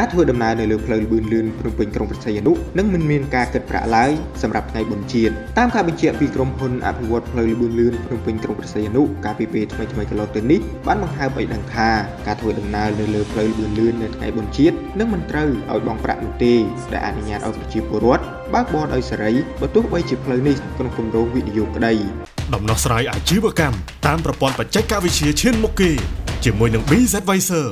ការធ្វើដំណើរនៅលើផ្លូវលបឿនលឿនភ្នំពេញក្រុងព្រះសីហនុនឹងមិនមានការគិតប្រាក់ឡើយសម្រាប់ថ្ងៃបុណ្យជាតិតាមការបញ្ជាក់ពីក្រុមហ៊ុនអភិវឌ្ឍផ្លូវលបឿនលឿនភ្នំពេញក្រុងព្រះសីហនុកាលពីពេលថ្មីៗកន្លងទៅនេះបានបង្ហើបឲ្យដឹងថាការធ្វើដំណើរនៅលើផ្លូវលបឿនលឿននៅថ្ងៃបុណ្យជាតិនឹងមិនត្រូវឲ្យបង់ប្រាក់នោះទេដែលអនុញ្ញាតឲ្យប្រជាពលរដ្ឋបើកបរដោយសេរីបើទោះបីជាផ្លូវនេះក្នុងគម្រោងវិនិយោគក្តីដំណោះស្រាយអាជីវកម្មតាមប្រព័ន្ធបច្ចេកវិទ្យាឈានមុខគេជាមួយនឹង BZ Advisor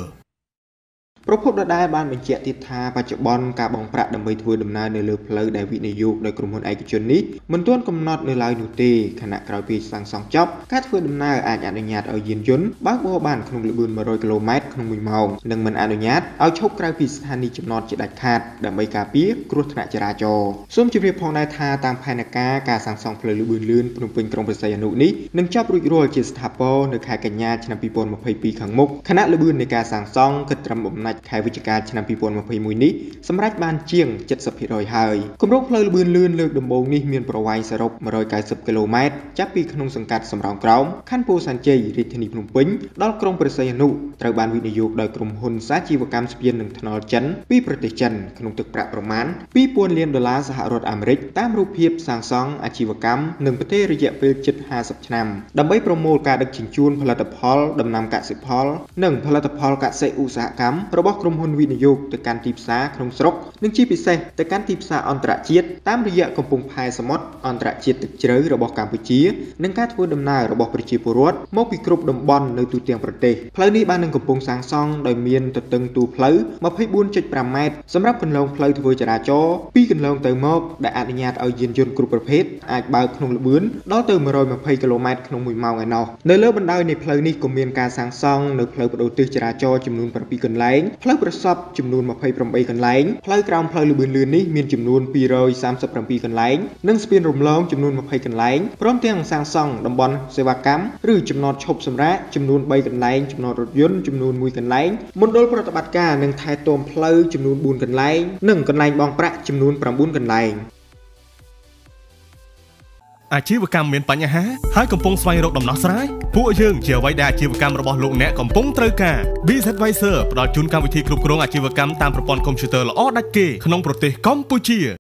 ប្រពន្ធដដែលបានបញ្ជាក់ទៀតថាបច្ចុប្បន្នការបង់ប្រាក់ដើម្បីធ្វើដំណើរនៅលើផ្លូវដែលវិនិយោគដោយក្រុមហ៊ុនឯកជននេះមិនទាន់កំណត់នៅឡើយនោះទេខណៈក្រោយពីសាងសង់ចប់ការធ្វើដំណើរអាចអនុញ្ញាតឲ្យយានយន្តបើកបរបានក្នុងល្បឿន100គីឡូម៉ែត្រក្នុង1ម៉ោងនិងមិនអនុញ្ញាតឲ្យឈប់ក្រៅពីស្ថានីយចំណតជាដាច់ខាតដើម្បីការពារគ្រោះថ្នាក់ចរាចរណ៍សូមជម្រាបផងដែរថាតាមផែនការការសាងសង់ផ្លូវល្បឿនលឿនភ្នំពេញក្រុងព្រះសីហនុនេះនឹងចប់រួចរាល់ជាស្ថាពរនៅខែកញ្ញាឆ្នាំ2022ខាងមុខខណៈល្បឿននៃការសាងសង់គិតត្រឹមបំណាច់ខែវិច្ឆិកាឆ្នាំ2021នេះសម្រេចបានជាង70%ហើយគម្រោងផ្លូវល្បឿនលឿនលើកដំបូងនេះមានប្រវែងសរុប190គីឡូម៉ែត្រចាប់ពីក្នុងសង្កាត់សំរោងក្រោមខណ្ឌពោធិ៍សែនជ័យរាជធានីភ្នំពេញដល់ក្រុងព្រះសីហនុត្រូវបានវិនិយោគដោយក្រុមហ៊ុនសាជីវកម្មស្ពាននិងថ្នល់ចិនពីប្រទេសចិនក្នុងទឹកប្រាក់ប្រមាណ2000លានដុល្លារសហរដ្ឋអាមេរិកតាមរូបភាពសាងសង់អាជីវកម្មនិងប្រទេសរយៈពេលជិត50ឆ្នាំដើម្បីប្រមូលការដឹកជញ្ជូនផលិតផលដំណាំកសិផល និងផលិតផលកសិឧស្សាហកម្មរបស់ក្រុមហ៊ុនវិនិយោគទៅកាន់ទីផ្សារក្នុងស្រុកនិងជាពិសេសទៅកាន់ទីផ្សារអន្តរជាតិតាមរយៈកំពង់ផែសមុទ្រអន្តរជាតិទឹកជ្រៅរបស់កម្ពុជានិងការធ្វើដំណើររបស់ប្រជាពលរដ្ឋមកពីគ្រប់តំបន់នៅទូទាំងប្រទេសផ្លូវនេះបាននឹងកំពុងសាងសង់ដោយមានទទឹងទូផ្លូវ24.5ម៉ែត្រសម្រាប់កន្លងផ្លូវធ្វើចរាចរណ៍ពីកន្លងទៅមកដែលអនុញ្ញាតឲ្យយានយន្តគ្រប់ប្រភេទអាចបើកក្នុងល្បឿនដល់ទៅ120គីឡូម៉ែត្រក្នុង1ម៉ោងឯណោះនៅលើបណ្ដោយនៃផ្លូវនេះក៏មានការសាងសង់នៅផ្លូវបដូរទិសចរាចរណ៍ចំនួន7កន្លែងផ្លូវប្រសពចំនួន28កន្លែងផ្លូវក្រោមផ្លូវលបឿនលឿននេះមានចំនួន237កន្លែងនិងស្ពានរំលងចំនួន20កន្លែងព្រមទាំងសាងសង់តំបន់សេវាកម្មឬចំណតឈប់សម្រាកចំនួន3កន្លែងចំណតរថយន្តចំនួន1កន្លែងមណ្ឌលប្រតិបត្តិការនិងថែទាំផ្លូវចំនួន4កន្លែងនិងកន្លែងបង់ប្រាក់ចំនួន9កន្លែង អាជីវកម្មមានបញ្ហាហើយកំពុងស្វែងរកដំណោះស្រាយពួកយើងជាអ្វីដែលអាជីវកម្មរបស់លោកអ្នកកំពុងត្រូវការ Biz Advisor ផ្ដល់ជូនកម្មវិធីគ្រប់គ្រងអាជីវកម្មតាមប្រព័ន្ធកុំព្យូទ័រល្អដាច់គេក្នុងប្រទេសកម្ពុជា